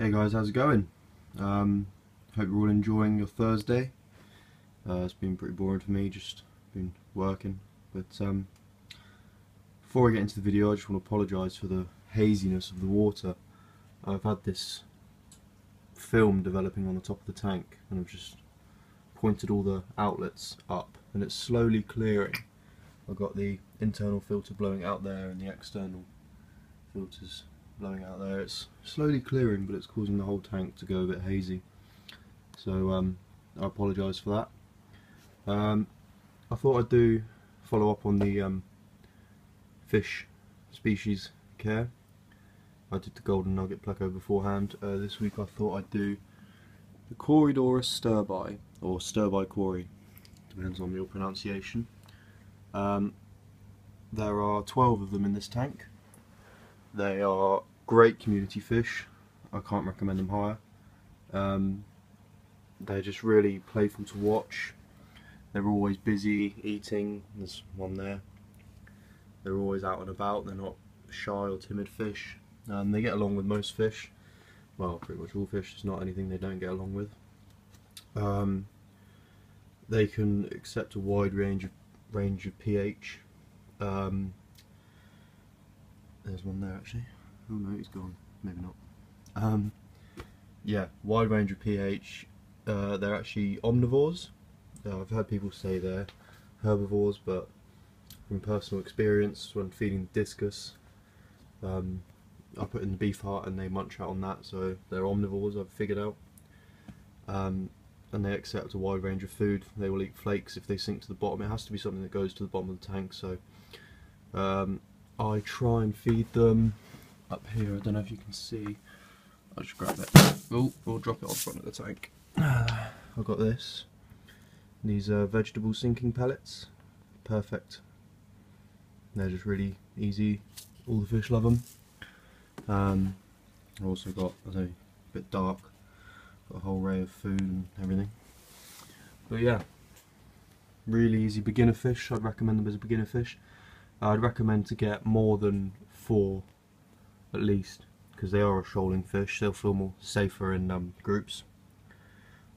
Hey guys, how's it going? Um, hope you're all enjoying your Thursday. Uh, it's been pretty boring for me, just been working. But um, before I get into the video, I just want to apologise for the haziness of the water. I've had this film developing on the top of the tank, and I've just pointed all the outlets up, and it's slowly clearing. I've got the internal filter blowing out there, and the external filters blowing out there. It's slowly clearing, but it's causing the whole tank to go a bit hazy. So um, I apologise for that. Um, I thought I'd do follow up on the um, fish species care. I did the golden nugget pleco beforehand. Uh, this week I thought I'd do the Corydoras sterbai, or sterbai cory, depends on your pronunciation. Um, there are 12 of them in this tank. They are great community fish. I can't recommend them higher. Um, they're just really playful to watch. They're always busy eating. There's one there. They're always out and about. They're not shy or timid fish. Um, they get along with most fish. Well, pretty much all fish. There's not anything they don't get along with. Um, they can accept a wide range of range of pH. Um, there's one there actually. Oh no, he's gone. Maybe not. Um, yeah, wide range of pH. Uh, they're actually omnivores. Uh, I've heard people say they're herbivores, but from personal experience, when feeding discus, um, I put in the beef heart and they munch out on that, so they're omnivores. I've figured out. Um, and they accept a wide range of food. They will eat flakes if they sink to the bottom. It has to be something that goes to the bottom of the tank. So um, I try and feed them up here. I don't know if you can see. I'll just grab it. Oh, we'll drop it on front of the tank. I've got this. These are vegetable sinking pellets. Perfect. They're just really easy. All the fish love them. Um, I've also got, a bit dark, got a whole array of food and everything. But yeah, really easy beginner fish. I'd recommend them as a beginner fish. I'd recommend to get more than four at least because they are a shoaling fish. They'll feel more safer in um, groups.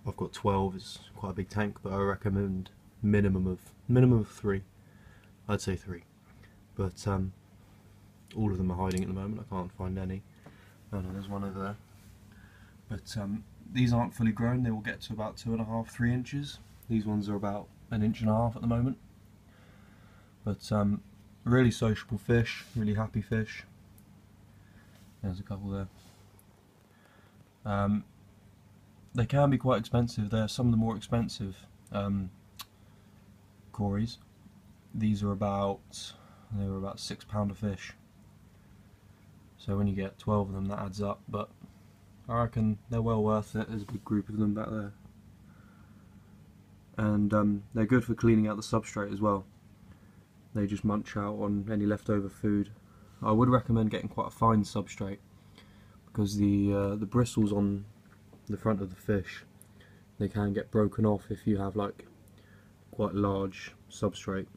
I've got 12. It's quite a big tank, but I recommend minimum of minimum of three. I'd say three, but um, all of them are hiding at the moment. I can't find any. Oh no, there's one over there. But um, these aren't fully grown. They will get to about two and a half, three inches. These ones are about an inch and a half at the moment. But um, really sociable fish, really happy fish. There's a couple there. Um, they can be quite expensive. They're some of the more expensive um, cories. These are about they were about six pound a fish. So when you get 12 of them, that adds up. But I reckon they're well worth it. There's a big group of them back there, and um, they're good for cleaning out the substrate as well. They just munch out on any leftover food I would recommend getting quite a fine substrate because the uh, the bristles on the front of the fish they can get broken off if you have like quite large substrate.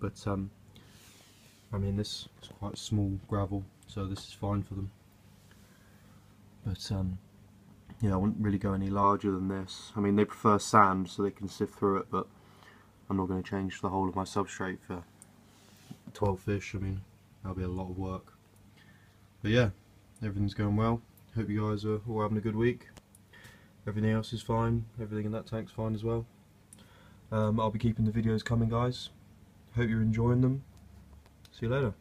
But um, I mean this is quite small gravel so this is fine for them. But um, yeah I wouldn't really go any larger than this. I mean they prefer sand so they can sift through it but I'm not going to change the whole of my substrate for 12 fish I mean that'll be a lot of work. But yeah, everything's going well. Hope you guys are all having a good week. Everything else is fine. Everything in that tank's fine as well. Um, I'll be keeping the videos coming, guys. Hope you're enjoying them. See you later.